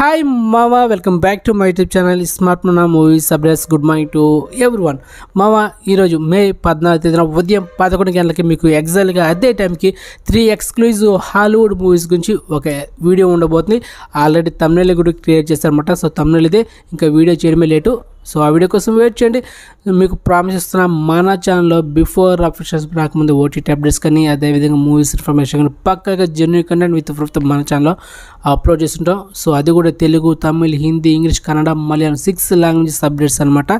Hi మావా welcome back to my YouTube channel smart మనా movies అబ్రెస్ good morning to everyone మావా ఈరోజు మే పద్నాలుగు తేదీన ఉదయం పదకొండు గంటలకి మీకు ఎగ్జాక్ట్గా అదే టైంకి త్రీ ఎక్స్క్లూజివ్ హాలీవుడ్ మూవీస్ గురించి ఒక వీడియో ఉండబోతుంది. ఆల్రెడీ తమిళ కూడా క్రియేట్ చేశారనమాట సో తమిళ ఇదే. ఇంకా వీడియో చేయడమే లేటు. సో ఆ వీడియో కోసం వెయిట్ చేయండి. మీకు ప్రామిస్ ఇస్తున్న మన ఛానల్లో బిఫోర్ అఫీషియల్స్ రాకముందు ఓటీటీ అప్డేట్స్ కానీ అదేవిధంగా మూవీస్ ఇన్ఫర్మేషన్ కానీ పక్కగా జెన్యున్ కంటెంట్ విత్ ప్రూఫ్ మన ఛానల్లో అప్లోడ్ చేస్తుంటాం. సో అది కూడా Telugu Tamil Hindi English Kannada Malayalam six languages updates అనమాట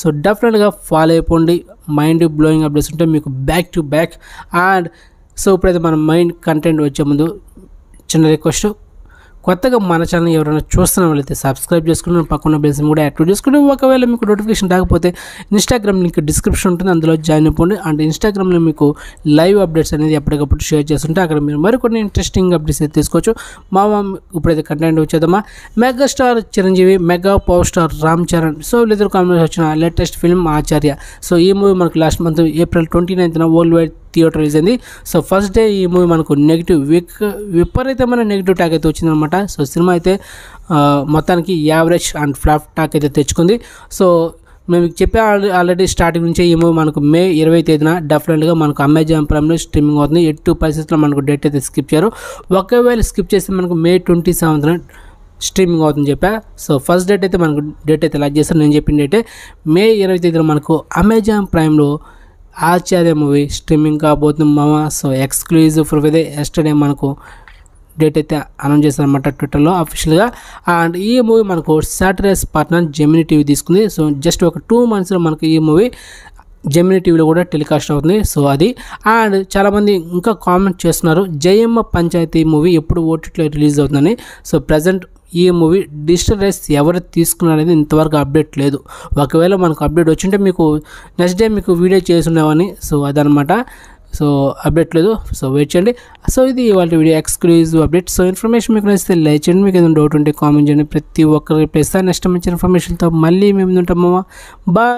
సో డెఫినెట్గా ఫాలో అయిపోండి. మైండ్ బ్లోయింగ్ అప్డేట్స్ ఉంటే మీకు back to back and so ఇప్పుడైతే మన మైండ్ కంటెంట్ వచ్చే ముందు చిన్న రిక్వెస్ట్ కొత్తగా మన ఛానల్ ఎవరైనా చూస్తున్న వాళ్ళైతే సబ్స్క్రైబ్ చేసుకుని పక్కన బెల్స్ కూడా యాక్టివ్ చేసుకుని ఒకవేళ మీకు నోటిఫికేషన్ రాకపోతే ఇన్స్టాగ్రామ్ లింక్ డిస్క్రిప్షన్ ఉంటుంది. అందులో జాయిన్ అయిపోండి. అండ్ ఇన్స్టాగ్రామ్లో మీకు లైవ్ అప్డేట్స్ అనేది ఎప్పటికప్పుడు షేర్ చేస్తుంటే అక్కడ మీరు మరికొన్ని ఇంట్రెస్టింగ్ అప్డేట్స్ అయితే తీసుకోవచ్చు. మా ఇప్పుడైతే content వచ్చేద్దామా? Megastar Chiranjeevi mega power star Ram Charan so వీళ్ళిద్దరు కాంబినేషన్ వచ్చిన లేటెస్ట్ ఫిల్మ్ ఆచార్య. సో ఈ మూవీ మనకు లాస్ట్ మంత్ ఏప్రిల్ ట్వంటీ నైన్త్న వరల్డ్ వైడ్ థియేటర్ రిలీజ్ అయింది సో ఫస్ట్ డే ఈ మూవీ మనకు నెగిటివ్ విక్ విపరీతమైన నెగిటివ్ టాక్ అయితే వచ్చిందనమాట సో సినిమా అయితే మొత్తానికి యావరేజ్ అండ్ ఫ్లాప్ టాక్ అయితే తెచ్చుకుంది. సో మేము మీకు చెప్పే ఆల్రెడీ ఆల్రెడీ స్టార్టింగ్ నుంచే ఈ మూవీ మనకు మే ఇరవై తేదీన డెఫినెట్గా మనకు అమెజాన్ ప్రైమ్లో స్ట్రీమింగ్ అవుతుంది. ఎటు పరిస్థితుల్లో మనకు డేట్ అయితే స్కిప్ చేయరు. ఒకవేళ స్కిప్ చేస్తే మనకు మే ట్వంటీ సెవెంత్న స్ట్రీమింగ్ అవుతుంది చెప్పా. సో ఫస్ట్ డేట్ అయితే మనకు డేట్ అయితే లాక్ చేస్తారు నేను చెప్పిన డేటే మే ఇరవై తేదీన మనకు అమెజాన్ ప్రైమ్లో ఆచార్య మూవీ స్ట్రీమింగ్ కాబోతుంది మామ. సో ఎక్స్క్లూజివ్ ప్రూఫ్ అయితే ఎస్టర్డే మనకు డేట్ అయితే అనౌన్స్ చేశారనమాట ట్విట్టర్లో అఫీషియల్గా అండ్ ఈ మూవీ మనకు సాటర్డేస్ పార్ట్నర్ జెమినీ టీవీ తీసుకుంది. సో జస్ట్ ఒక టూ మంత్స్లో మనకు ఈ మూవీ జెమినీ టీవీలో కూడా టెలికాస్ట్ అవుతుంది. సో అది. అండ్ చాలామంది ఇంకా కామెంట్ చేస్తున్నారు. జయమ్మ పంచాయతీ మూవీ ఎప్పుడు ఓటీటీలో రిలీజ్ అవుతుందని. సో ప్రజెంట్ ఈ మూవీ డిజిటల్ రైట్స్ ఎవరు తీసుకున్నారనేది ఇంతవరకు అప్డేట్ లేదు. ఒకవేళ మనకు అప్డేట్ వచ్చింటే మీకు నెక్స్ట్ డే మీకు వీడియో చేసి సో అదనమాట సో అప్డేట్ లేదు. సో వెయిట్ చేయండి. సో ఇది వాళ్ళ video exclusive update so information మీకు నచ్చితే లైక్ చేయండి. మీకు ఏదైనా డౌట్ ఉంటే కామెంట్ చేయండి. ప్రతి ఒక్కరికి రిప్లై ఇస్తాను నెక్స్ట్ మంచి ఇన్ఫర్మేషన్తో మళ్ళీ మేము ఉంటామమ్మా బాయ్